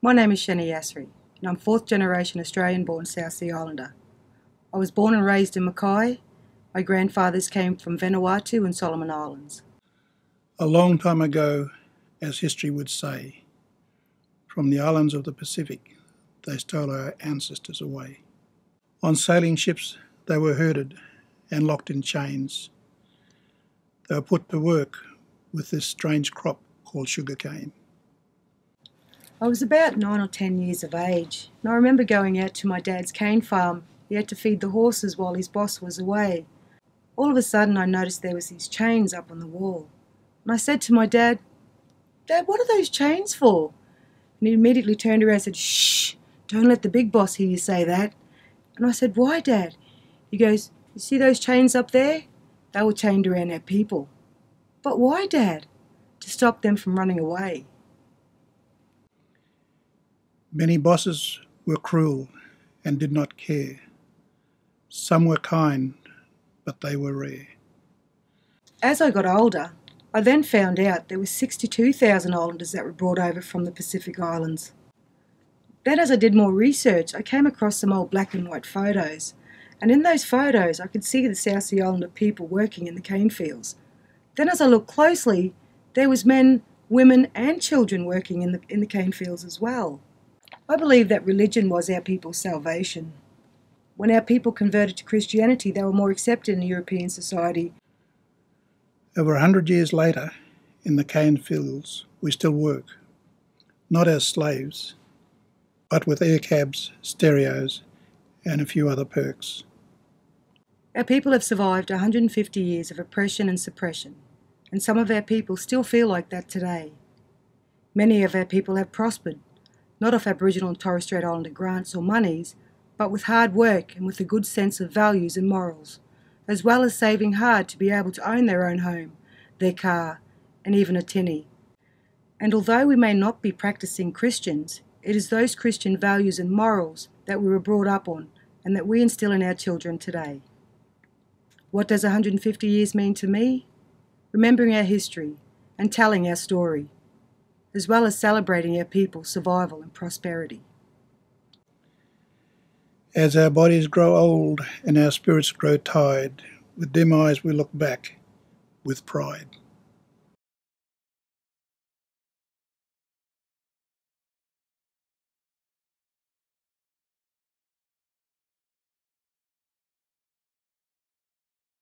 My name is Shannie Yasserie, and I'm fourth generation Australian born South Sea Islander. I was born and raised in Mackay. My grandfathers came from Vanuatu and Solomon Islands. A long time ago, as history would say, from the islands of the Pacific, they stole our ancestors away. On sailing ships, they were herded and locked in chains. They were put to work with this strange crop called sugarcane. I was about nine or ten years of age, and I remember going out to my dad's cane farm. He had to feed the horses while his boss was away. All of a sudden, I noticed there was these chains up on the wall, and I said to my dad, "Dad, what are those chains for?" And he immediately turned around and said, "Shh! Don't let the big boss hear you say that." And I said, "Why, Dad?" He goes, "You see those chains up there? They were chained around our people." "But why, Dad?" "To stop them from running away." Many bosses were cruel and did not care. Some were kind, but they were rare. As I got older, I then found out there were 62,000 islanders that were brought over from the Pacific Islands. Then, as I did more research, I came across some old black and white photos, and in those photos, I could see the South Sea Islander people working in the cane fields. Then, as I looked closely, there was men, women, and children working in the in the cane fields as well. I believe that religion was our people's salvation. When our people converted to Christianity, they were more accepted in European society. Over a hundred years later, in the cane fields, we still work, not as slaves, but with air cabs, stereos, and a few other perks. Our people have survived 150 years of oppression and suppression, and some of our people still feel like that today. Many of our people have prospered, not off Aboriginal and Torres Strait Islander grants or monies, but with hard work and with a good sense of values and morals, as well as saving hard to be able to own their own home, their car, and even a tinny. And although we may not be practicing Christians, it is those Christian values and morals that we were brought up on and that we instill in our children today. What does 150 years mean to me? Remembering our history and telling our story as well as celebrating our people's survival and prosperity. As our bodies grow old and our spirits grow tired, with dim eyes we look back with pride.